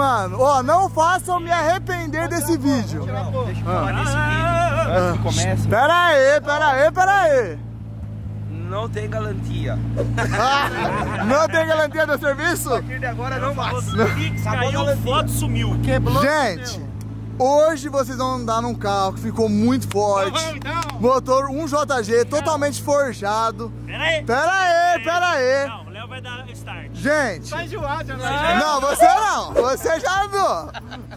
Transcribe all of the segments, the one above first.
mano. Ó, não façam me arrepender desse vídeo. Deixa eu falar nesse vídeo. Antes que comece, Pera aí, pera aí, pera aí. não tem garantia. Ah, não tem garantia do serviço? A partir de agora não mais. Pix caiu, foto sumiu. Gente, hoje vocês vão andar num carro que ficou muito forte. Motor 1JG totalmente forjado. Pera aí. Pera aí, pera aí. Não, Gente, enjoado, já não, você não. Você já andou.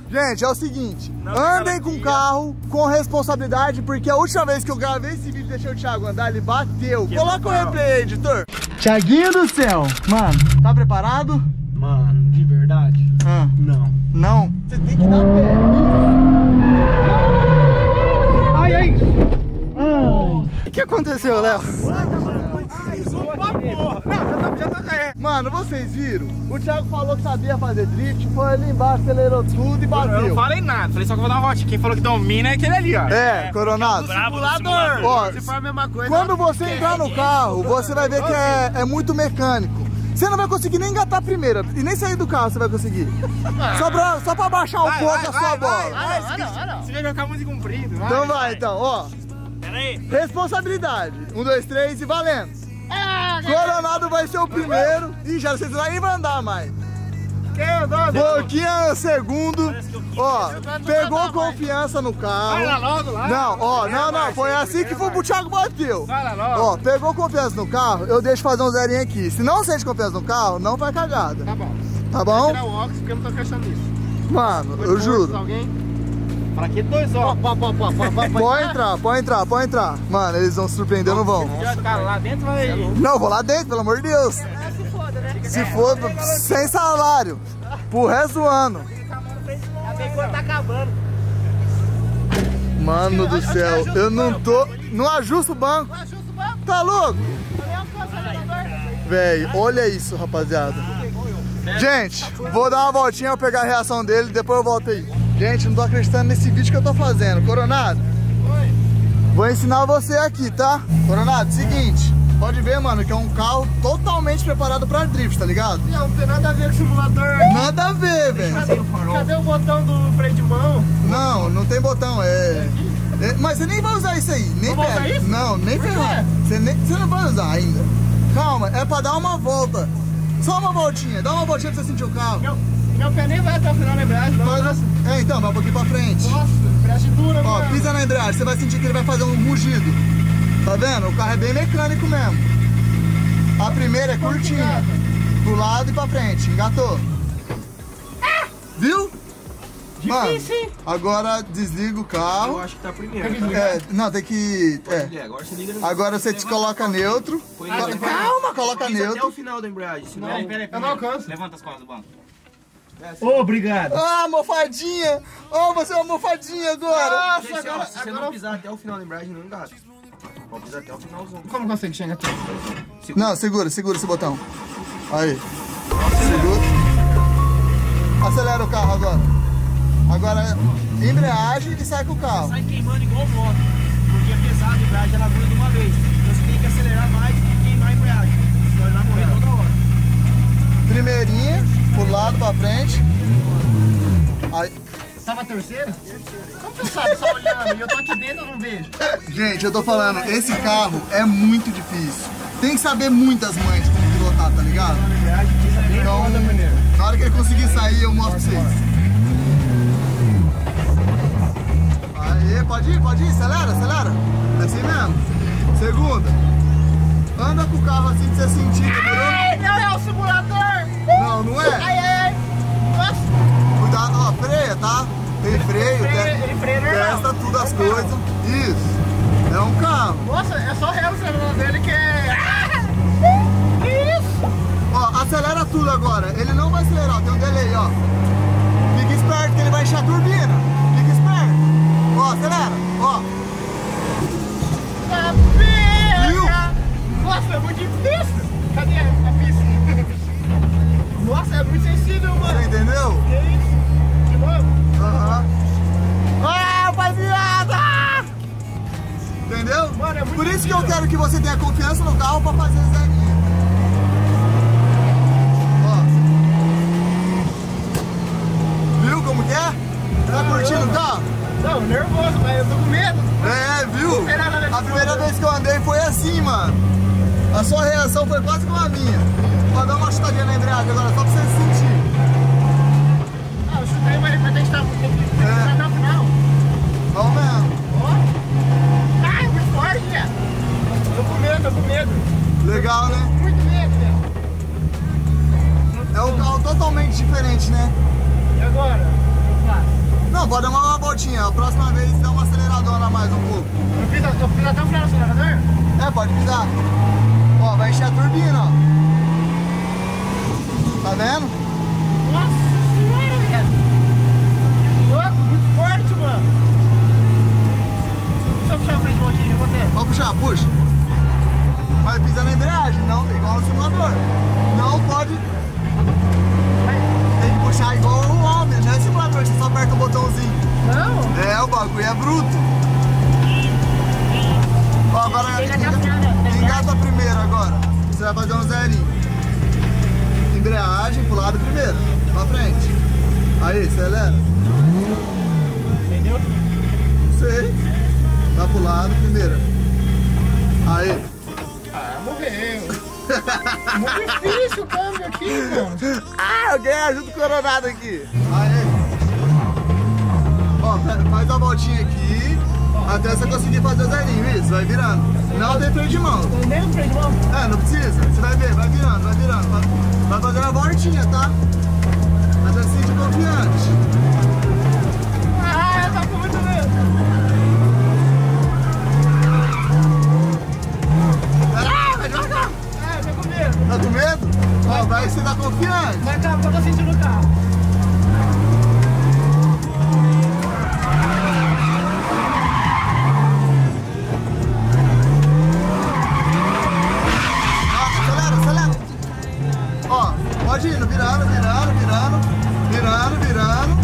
Gente, é o seguinte. Andem com o carro com responsabilidade, porque a última vez que eu gravei esse vídeo e deixei o Thiago andar, ele bateu. Coloca o replay aí, editor. Thiaguinho do céu. Mano, tá preparado? Mano, de verdade? Ah, Não. não. Você tem que dar pé. Ai, ai. O que aconteceu, Léo? Não, tá, já tá. É. Mano, vocês viram? O Thiago falou que sabia fazer drift, foi ali embaixo, acelerou tudo e Eu bateu. não falei nada, falei só que eu vou dar uma volta. Quem falou que domina é aquele ali, ó. É, Coronado. Bravo do Simulador. Ó, Se for a mesma coisa. Quando você entrar no carro, você vai ver que é, é muito mecânico. Você não vai conseguir nem engatar a primeira e nem sair do carro você vai conseguir. Só pra, só pra baixar um Vai, pouco vai, a sua vai, bola. vai, vai, vai, vai, vai. Se vai ficar muito comprido. vai. Então vai, então, ó. Pera aí. Responsabilidade. Um, dois, três e valendo. Coronado vai ser o primeiro. Ih, já vocês nem vão andar mais. Boquinha o segundo. Ó, pegou confiança no Vai lá carro. logo lá. Não, ó, não, não. Foi assim que o Thiago bateu. Vai lá logo. Ó, pegou confiança no carro, eu deixo fazer um zerinho aqui. Se não sente confiança no carro, não faz cagada. Tá bom. Tá bom? tirar o óculos porque eu não tô acreditando nisso. Mano, Foi eu juro. Alguém? Pra que dois óculos? Pô, pô, pô, pô, pô, Pode entrar, pode entrar, pode entrar. Mano, eles vão se surpreender, não vão. Cara, lá dentro vai. Não, vou lá dentro, pelo amor de Deus. Se for, sem salário. Pro resto do ano. tá acabando. Mano do céu, eu não tô. Não ajusto o banco. Tá louco? Véi, olha isso, rapaziada. Gente, vou dar uma voltinha pra pegar a reação dele depois eu volto aí. Gente, não tô acreditando nesse vídeo que eu tô fazendo. Coronado, vou ensinar você aqui, tá? Coronado, seguinte. Pode ver, mano, que é um carro totalmente preparado pra drift, tá ligado? Não, não tem nada a ver com o simulador. Nada a ver, velho. Cadê o botão do freio de mão? Não, não tem botão, é... é- Mas você nem vai usar isso aí, nem vou usar pega. isso? Não, nem ferrar. Você, nem, você não vai usar ainda. Calma, é pra dar uma volta. Só uma voltinha, dá uma voltinha pra você sentir o carro. Meu, meu pé nem vai até o final da embreagem, não. É, então, vai um pouquinho pra frente. Nossa, embreagem dura, Ó, mano. pisa na embreagem, você vai sentir que ele vai fazer um rugido. Tá vendo? O carro é bem mecânico mesmo. A primeira é curtinha. Pro lado e pra frente. Engatou. Viu? Mano, agora desliga o carro. Eu acho que tá primeiro. É, não, tem que. É. Agora você liga no... Agora você te coloca neutro. Neutro. Calma, coloca Pisa Até o neutro. final da embreagem, senão... Peraí, peraí, eu não alcanço. Levanta as costas do banco. Obrigado. Ah, mofadinha! Oh, você é uma mofadinha agora! Se, se- se você não pisar até o final da embreagem, não engata. Pode pisar até o finalzão. Como consegue chegar aqui? Não, segura, segura esse botão. Aí. Segura. Acelera o carro agora. Agora, embreagem e sai com o carro. Sai queimando igual moto. Porque é pesado a embreagem, ela dura de uma vez. Então você tem que acelerar mais e queimar a embreagem. Senão ele vai morrer toda hora. Primeirinha, pro lado, pra frente. Aí. Tá na terceira? Como você sabe? Só olhando. E eu tô aqui dentro, eu não vejo. Gente, eu tô falando, esse carro é muito difícil. Tem que saber muitas mães como pilotar, tá ligado? Então, na hora que ele conseguir sair, eu mostro pra vocês. Aê, pode ir, pode ir, acelera, acelera. É assim mesmo. Segunda. Anda com o carro assim pra você sentir, demorou? Ai, não é o simulador! Não, não é? Ai, ai, ai. Cuidado, ó, freia, tá? Tem freio, freia- te- ele freia normal. testa tudo as coisas. Isso. É um carro. nossa, é só o celular dele que é... Que isso? Ó, acelera tudo agora. Ele não vai acelerar, tem um delay, ó. Fica esperto que ele vai encher a turbina. Fica esperto. Ó, acelera. Ó. Viu? Nossa, é muito difícil! Cadê a pista? Nossa, é muito sensível, mano! Você entendeu? Que isso? De novo? Aham. Ah, rapaziada! Entendeu? Mano, é muito Por isso que eu difícil. quero que você tenha confiança no carro pra fazer zerinho. man. Coronado aqui. Aí. Ó, fa- faz a voltinha aqui. Até você conseguir fazer o zerinho. Isso, vai virando. Não tem freio de mão. Nem o freio de mão. É, não precisa. Você vai ver, vai virando, vai virando. Vai, vai fazendo a voltinha, tá? Mas assim de confiante. Ó, vai que você tá confiante. Mas calma, eu tô sentindo o carro. Acelera, acelera. Ó, pode ir, virando, virando, virando, virando, virando.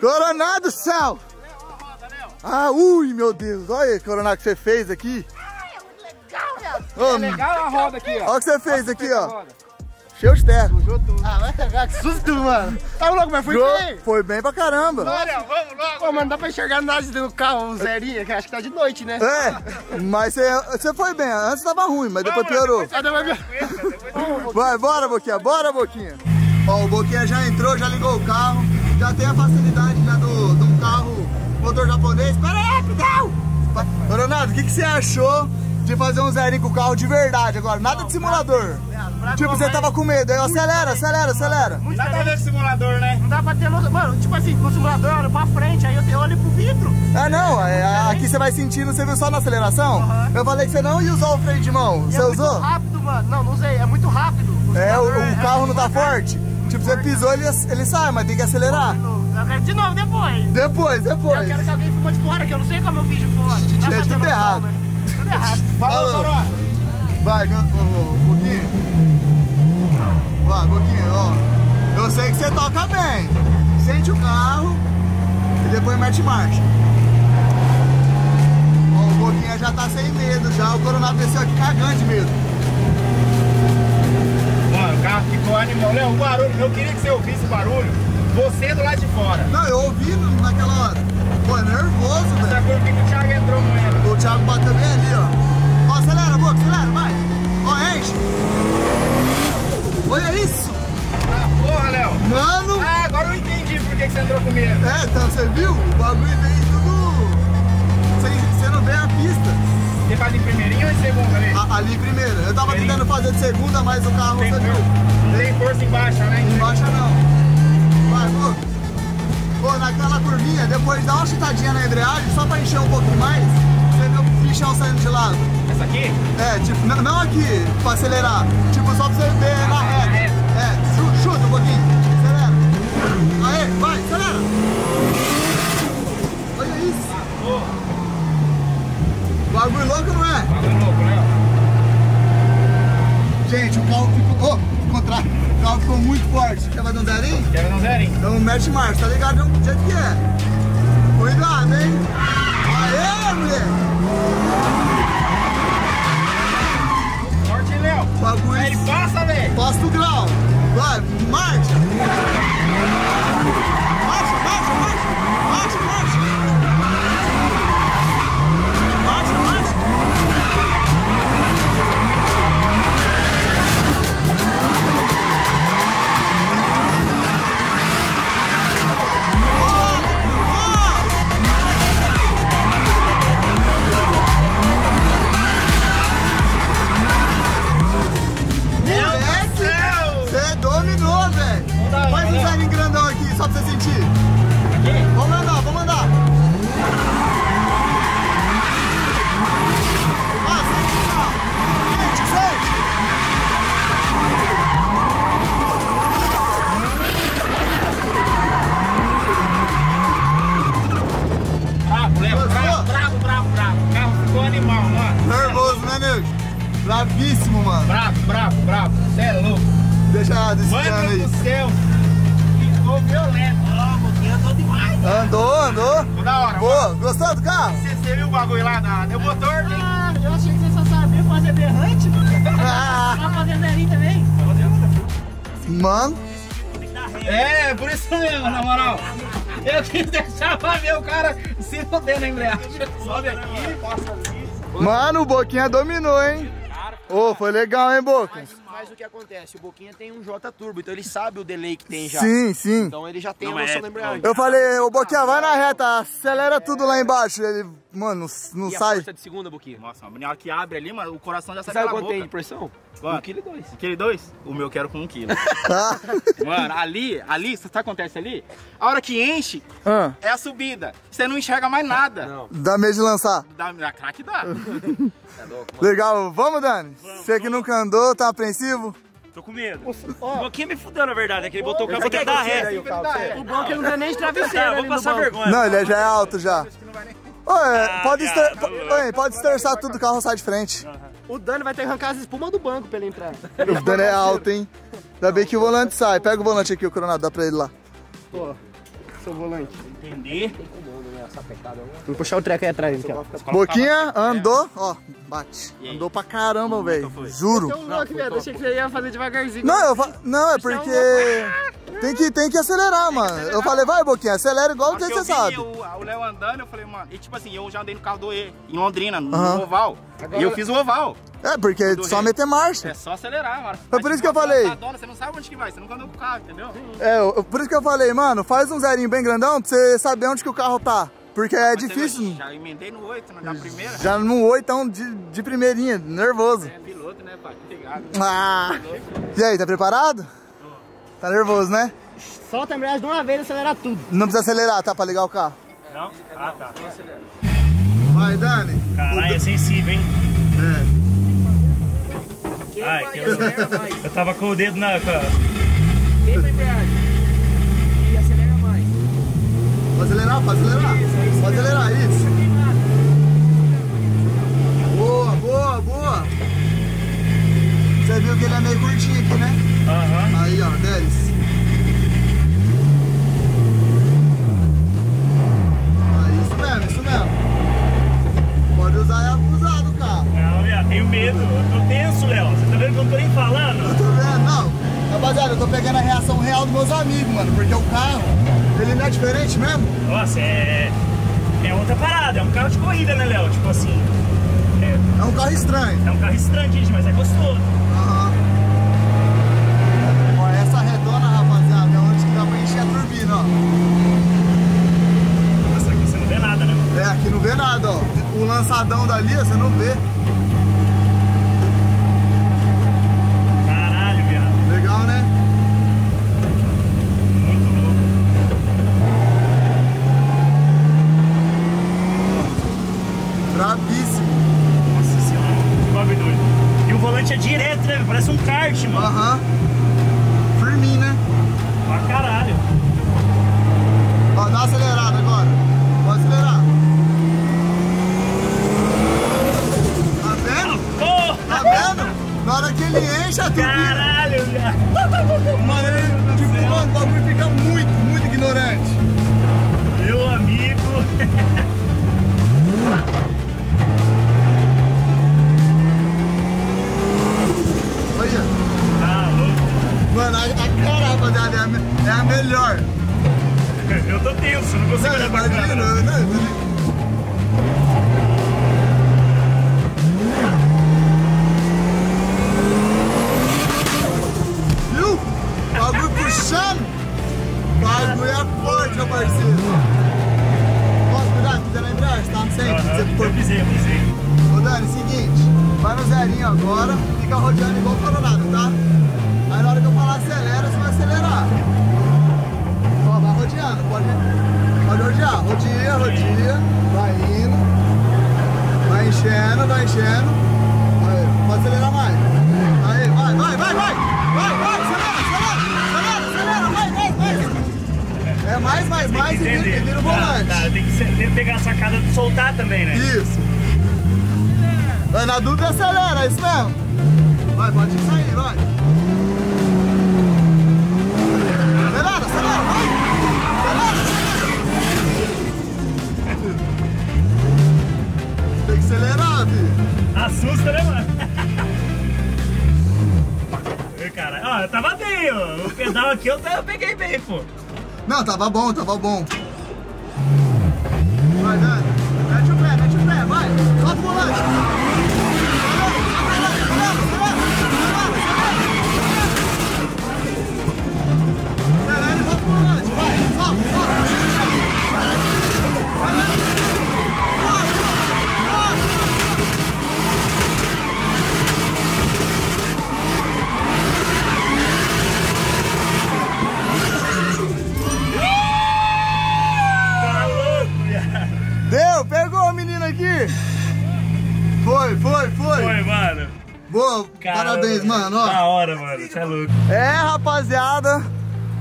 Coronado do céu! Ah, ui, meu Deus! Olha aí, Coronado, que você fez aqui. Ô, Legal a roda aqui, ó. Olha o que você fez aqui, ó. Cheio de terra. Ah, vai pegar, que susto, mano. Tá louco, mas foi Jô, bem. Foi bem pra caramba. Olha, vamos logo. Pô, mano, dá pra enxergar nada do carro, zerinho, que acho que tá de noite, né? É, mas você, foi bem. Antes tava ruim, mas depois piorou. Ah, deu uma- Vai, bora, Boquinha, bora, Boquinha. Ó, o Boquinha já entrou, já ligou o carro. Já tem a facilidade já do, de um carro motor japonês. Pera aí, Pidão! Coronado, o que, que você achou de fazer um zerinho com o carro de verdade agora? Nada de simulador. Tipo, você tava com medo, aí eu acelera, acelera, acelera. Nada a ver com simulador, né? Não dá pra ter noção. Mano, tipo assim, no simulador, eu olho pra frente, aí eu te- eu olho pro vidro. Ah, não, é, aqui você vai sentindo, você viu só na aceleração? Eu falei que você não ia usar o freio de mão, E você é usou? muito rápido, mano. Não, não usei, é muito rápido. É, o, o carro não tá forte. Tipo, você pisou, ele, ele sai, mas tem que acelerar. Eu quero de novo depois. Depois, Eu depois. quero que alguém filmou de fora, que eu não sei como eu fiz de fora. É ter tudo errado. Tudo errado. Falou. Vai, ô, ô, Boquinha. Vai, Boquinha, ó. Eu sei que você toca bem. Sente o carro e depois mete marcha. Ó, o Boquinha já tá sem medo já. O Coronado desceu aqui cagando de medo. Carro ficou animal. Léo, o barulho, eu queria que você ouvisse o barulho. Você do lado de fora. Não, eu ouvi naquela hora. Pô, é nervoso, Essa velho. curva que o Thiago entrou moendo. O Thiago bateu bem ali, ó. Ó, acelera, Boca, acelera, vai. Ó, enche. Olha isso. Ah, porra, Léo. Mano. Ah, agora eu entendi por que que você entrou com medo. É, então você viu? O bagulho vem tudo. Você, não vê a pista. Você faz em primeirinho ou em segundo ali? A- ali primeiro. Eu tava tentando fazer de segunda, mas o carro Tem embaixo, né? Não baixa não. Vai, Boca. Pô, naquela curvinha, depois dá uma chutadinha na embreagem, só pra encher um pouquinho mais, você vê o bichão saindo de lado. Essa aqui? É, tipo, não, não aqui, pra acelerar. Tipo, só pra você ver na reta. É, chu- chuta um pouquinho. Acelera. Aê, vai, acelera. Olha isso. Bagulho louco, não é? Bagulho louco, né? Gente, o carro ficou... Oh, o contrário. O carro ficou muito forte. Quer fazer um zerinho? Quero não zerinho. Então mete marcha, tá ligado do jeito que é. Cuidado, hein? Só pra você sentir. Vamos andar, vamos andar. Não. Sente, sente. Bravo? Bravo, bravo, bravo, bravo. O carro ficou animal, mano. Nervoso, né, nego? Bravíssimo, mano. Bravo, bravo, bravo. Você é louco. Deixa Mano cano aí. do céu. Ficou violento. Ó, o boquinha andou demais. Andou, andou. Ficou da hora. Boa, gostou do carro? Você, você viu o bagulho lá da, do motor? Tem... Ah, eu achei que você só sabia fazer berrante. Ah, Tá fazendo zerinho também? mano, É, por isso mesmo, na moral. Eu quis deixar pra ver o cara se foder na embreagem. Sobe aqui, passa ali. mano, o Boquinha dominou, hein? Ô, foi legal, hein, Boca? Mas o que acontece? O Boquinha tem um J Turbo, então ele sabe o delay que tem já. Sim, sim. Então ele já tem Não a é noção da embreagem. Eu falei, ô Boquinha, vai na reta, acelera tudo lá embaixo. Ele, mano, não E a sai. força de segunda, Boquinha? Nossa, a menina que abre ali, mano, o coração já sai sabe pela quanto tem de pressão? Quanto? Um quilo e dois. Aquele dois? O meu quero com um quilo. Tá? Mano, ali, ali, sabe o que acontece ali? A hora que enche, Ah, é a subida. Você não enxerga mais nada. Não. dá medo de lançar. Da, da craque dá. É louco, mano. Legal, vamos, Dani? Você que nunca andou, tá apreensivo? Tô com medo. O Boquinha me fudeu, na verdade, é que ele botou o carro dentro da reta. o carro, você- O bom é que ele não tem nem de travesseiro Tá, vou passar banco. vergonha. Não, ele já é alto já. Ô, é, Ah, pode, cara, tá pode esterçar tudo, o carro sai de frente. O Dani vai ter que arrancar as espumas do banco pra ele entrar. O Dani é alto, hein? Ainda bem que o volante sai. Pega o volante aqui, o Coronado, dá pra ele lá. Pô, seu volante. Entender. Vou puxar o treco aí atrás, ó. Boquinha, andou, ó, bate. Andou pra caramba, velho. Juro. Tão louco, velho. Achei que você ia fazer devagarzinho. Não, eu fa... não, é porque tem que, tem que acelerar, mano. Eu falei, vai, Boquinha, acelera igual que você eu vi sabe. O, o Léo andando, eu falei, mano, e tipo assim, eu já andei no carro do E, em Londrina, no Aham. oval. E eu fiz o oval. É, porque é Do só rei. meter marcha. É só acelerar, mano. Foi por isso que eu falei. Você não sabe onde que vai, você nunca andou com o carro, entendeu? É, eu- por isso que eu falei, mano, faz um zerinho bem grandão pra você saber onde que o carro tá. Porque é Mas difícil. viu, Já emendei no 8, na primeira. Já no oitão de, de primeirinha, nervoso. É piloto, né, pai? Ligado. Ah. E aí, tá preparado? Tá nervoso, né? Solta a embreagem de uma vez e acelera tudo. Não precisa acelerar, tá? Pra ligar o carro. Não? Ah, tá. Vai, Dani. Caralho, é sensível, hein? É. Ai, que eu, eu tava com o dedo na. Queima a embreagem. E acelera mais. Pode acelerar, pode acelerar. Pode acelerar, isso. Boa, boa, boa. Você viu que ele é meio curtinho aqui, né? Aham. Aí, ó, 10. Ah, isso mesmo, isso mesmo. Pode usar e abusar do carro. Não, viado, tenho medo. Eu tô tenso, Léo. Você tá vendo que eu não tô nem falando? Eu tô vendo, não. Rapaziada, eu tô pegando a reação real dos meus amigos, mano. Porque o carro, ele não é diferente mesmo. Nossa, é. É outra parada. É um carro de corrida, né, Léo? Tipo assim. É, É um carro estranho. é um carro estranho, gente, mas é gostoso. Aham. Ó, essa redona, rapaziada, é onde que dá pra encher a turbina, ó. Nossa, aqui você não vê nada, né? É, aqui não vê nada, ó. O lançadão dali, ó, você não vê. Bravíssimo. Nossa senhora, que bagulho doido. E o volante é direto, né? Parece um kart, mano. Aham. Uh. Firminho, né? Pra caralho. Ó, dá uma acelerada agora. Pode acelerar. Tá vendo? Oh, tá vendo? Na hora que ele enche a turbina. Caralho, cara. Mano, ele, tipo, mano, o bagulho fica muito, muito ignorante. Mano, a, a cara, rapaziada, é a, é a melhor. Eu tô tenso, não consigo Não, olhar pra imagina, câmera. não, não. Bem, pô. Não, tava bom, tava bom. Vai, Dani. Boa, Caramba, parabéns, mano. Ó. Da hora, mano. Você é louco. É, rapaziada.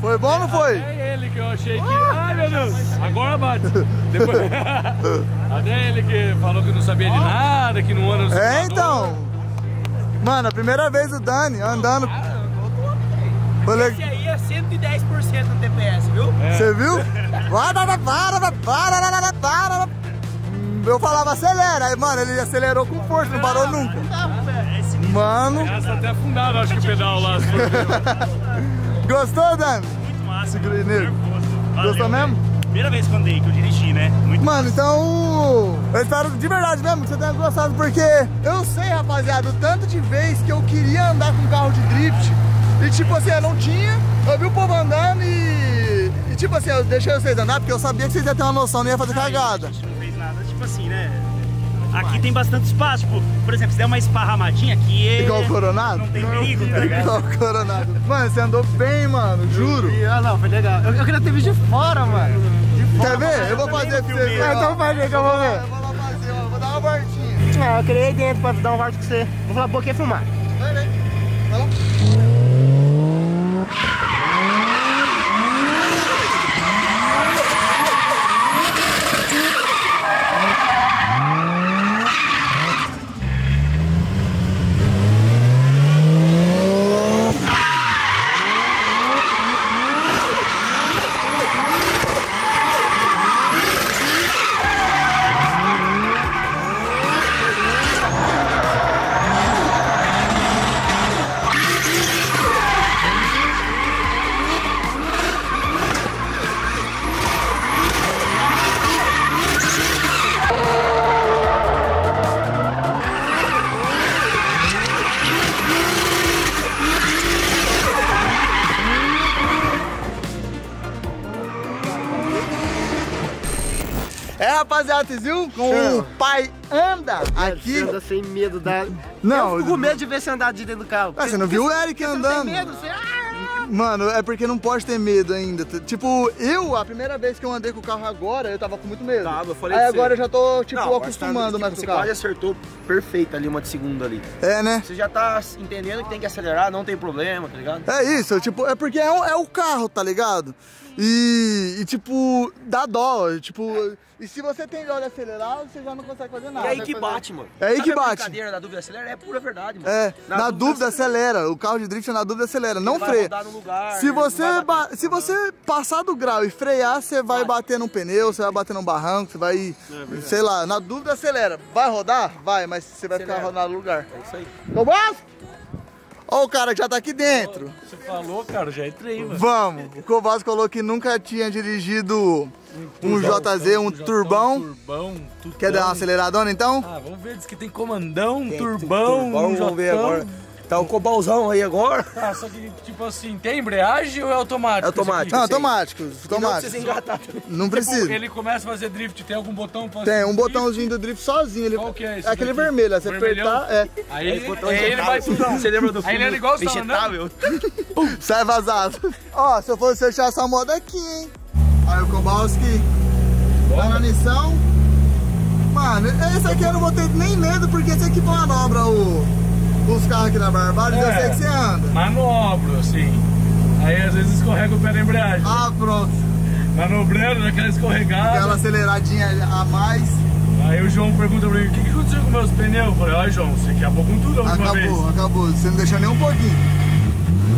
Foi bom ou não foi? É ele que eu achei que. Ai meu Deus! Agora bate! Depois... Até ele que falou que não sabia de nada, que não anda no É, simulador. então. Mano, a primeira vez o Dani andando. Foi Esse legal. aí é 110% do TPS, viu? Você viu? Para, para, para, para, para. Eu falava acelera, aí, mano, ele acelerou com força, não parou nunca. Mano, Essa até afundado, acho que o pedal lá. gostou, Dani? Muito massa. Segura aí nele. Gostou mesmo? Primeira vez que eu andei, que eu dirigi, né? Muito Mano, então. Eu espero de verdade mesmo que você tenha gostado, porque eu sei, rapaziada, o tanto de vez que eu queria andar com carro de drift. E tipo assim, eu não tinha, eu vi o povo andando e. E tipo assim, eu deixei vocês andar porque eu sabia que vocês iam ter uma noção, não ia fazer cagada. A gente não fez nada, tipo assim, né? Aqui tem bastante espaço, tipo, por exemplo, se der uma esparramadinha aqui é... Igual o Coronado? Não tem perigo, tá ligado? Igual o Coronado. Mano, você andou bem, mano, juro. Ah, não, foi legal. Eu, eu queria ter visto de fora, mano. De Quer ver? Eu vou fazer pra verem, ó. Então faz aí que eu vou ver. Eu vou lá fazer, ó. Vou dar uma voltinha. Ah, eu queria ir dentro pra dar um volta com você. Vou falar boca e filmar. Da. Não, Eu fico com medo de ver você andar de dentro do carro. Ah, você não viu o Eric Você não andando? tem medo? Você. Ah! Mano, é porque não pode ter medo ainda. Tipo, eu, a primeira vez que eu andei com o carro agora, eu tava com muito medo. Tava, eu falei Aí você. agora eu já tô, tipo, Não, agora acostumando você tá- mais com Você o carro. quase acertou perfeito ali, uma de segunda ali. É, né? Você já tá entendendo que tem que acelerar, não tem problema, tá ligado? É isso, tipo, é porque é, é o carro, tá ligado? E, e, tipo, dá dó, tipo, e se você tem dó de acelerar, você já não consegue fazer E nada. aí Vai que fazer- bate, mano. É aí Sabe que a bate. brincadeira da dúvida acelera é pura verdade, mano. É, na, dúvida acelera, o carro de drift na dúvida acelera, não freia. lugar, Se você, ba- se você passar do grau e frear, você vai bater num pneu, você vai bater num barranco, você vai, É sei lá, na dúvida acelera. Vai rodar? Vai, mas você vai ficar Acelera. rodando no lugar. É isso aí. Cobasco! Ó o cara que já tá aqui dentro. Você falou, cara, já entrei, mano. Vamos. O Cobasco falou que nunca tinha dirigido um JZ, um turbão. Turbão, tutão. Quer dar uma aceleradona então? Ah, vamos ver, diz que tem comandão, turbão, um vamos ver agora. Tá o cobalzão aí agora. Ah, só que, tipo assim, tem embreagem ou é automático? É automático. Não, automático. E não Automático. precisa engatar também. Não Tipo, precisa. ele começa a fazer drift, tem algum botão pra Tem um drift? botãozinho do drift sozinho. Ele... Qual que é esse aquele daqui? vermelho. aí Você Vermelhão? apertar, é. Aí, ele, botão aí ele vai tudo. Você lembra do Aí filme? ele era igual tava Injetável. sai vazado. Ó, se eu fosse fechar essa moda aqui, hein? Aí o Kowalski tá na missão. Mano, esse aqui eu não vou ter nem medo, porque esse aqui manobra o, os carros aqui na eu É. sei que você anda. Manobro, assim. Aí às vezes escorrega o pé da embreagem. Ah, pronto. Manobrando, naquela escorregada. Aquela aceleradinha a mais. Aí o João pergunta pra mim, o que, que aconteceu com meus pneus? Eu falei, ó João, você acabou com tudo a última vez. Acabou, acabou. Você não deixou nem um pouquinho.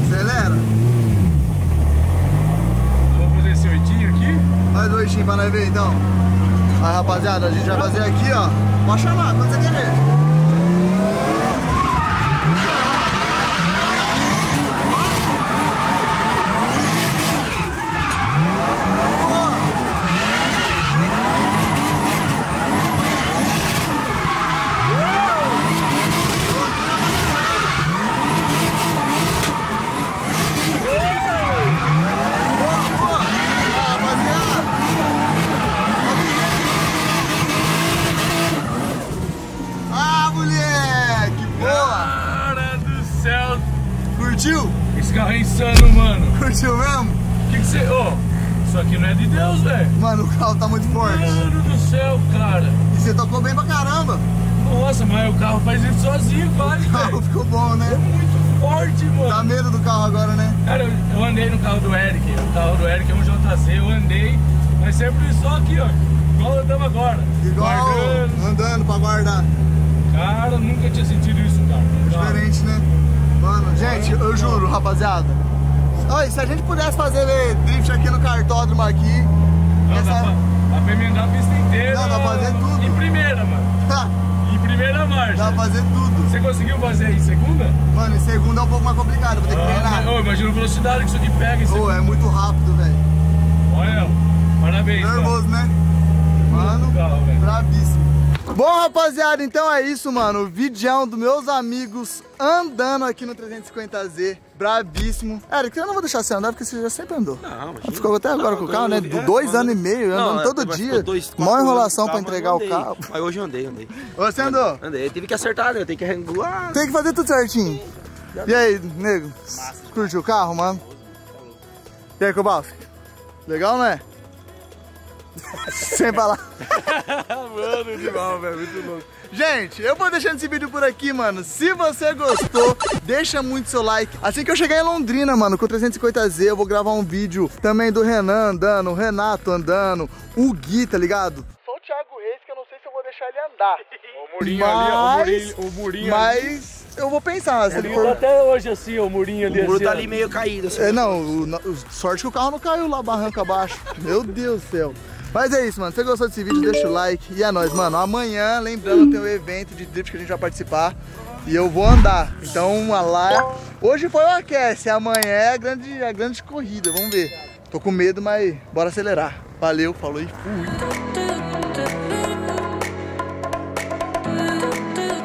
Acelera. Vamos fazer esse oitinho aqui. Faz oitinho pra nós ver então. Aí rapaziada, a gente vai fazer aqui, ó. Pode chamar, quando você querer. Ah, moleque! Boa! Cara do céu, Curtiu? esse carro é insano, mano. Curtiu mesmo? O que que você... Ô, isso aqui não é de Deus, velho. Mano, o carro tá muito forte. Mano do céu, cara. E você tocou bem pra caramba. Nossa, mas o carro faz isso sozinho, quase, O carro ficou bom, né? Muito forte, mano. Dá medo do carro agora, né? Cara, eu, eu andei no carro do Eric. O carro do Eric é um JZ, eu andei, mas sempre só aqui, ó. Igual andamos agora. Igual Guardando. andando pra guardar. Cara, nunca tinha sentido isso, cara. Diferente, né? Mano, gente, eu juro, rapaziada. Oi, se a gente pudesse fazer drift aqui no cartódromo aqui. Não, dá, pra, dá pra emendar a pista inteira. Não, dá pra fazer tudo. Em primeira, mano. Em primeira marcha. Dá pra fazer tudo. Você conseguiu fazer em segunda? Mano, em segunda é um pouco mais complicado, vou ter que Ah, treinar. ô, imagina a velocidade que isso aqui pega em segunda. é muito rápido, velho. Olha, parabéns. Nervoso, né? Mano, Carro, bravíssimo. Bom, rapaziada, então é isso, mano. O Vídeo dos meus amigos andando aqui no 350Z. Bravíssimo. Eric, eu não vou deixar você andar porque você já sempre andou. Não, imagina. Ficou até agora Não, com o eu- carro, né? é, Dois quando- anos e meio, andando é, todo mas dia. dois, Mó enrolação pra entregar mas o eu carro. Mas hoje eu andei, andei. Você andou? Andei. Tive que acertar, né? Eu tenho que regular. Tem que fazer tudo certinho. E aí, nego? Curtiu o carro, mano? E aí, Kowalski? Legal, não é? Sem falar. Mano, animal, velho. Muito louco. Gente, eu vou deixando esse vídeo por aqui, mano. Se você gostou, deixa muito seu like. Assim que eu chegar em Londrina, mano, com o 350Z, eu vou gravar um vídeo também do Renan andando, o Renato andando, o Gui, tá ligado? Só o Thiago Reis, que eu não sei se eu vou deixar ele andar. O murinho ali, ó. O Mas- murinho, o murinho ali. Mas eu vou pensar. Se O ele murinho tá for... até hoje assim, ó, o murinho ali O muro assim. tá ali meio caído, assim. É, não, o, o- sorte que o carro não caiu lá, barranco abaixo. Meu Deus do céu. Mas é isso, mano. Se você gostou desse vídeo, deixa o like. E é nóis, mano. Amanhã, lembrando, tem um evento de drift que a gente vai participar. E eu vou andar. Então, lá. Hoje foi o aquece, amanhã é a grande, a grande corrida. Vamos ver. Tô com medo, mas bora acelerar. Valeu, falou e fui.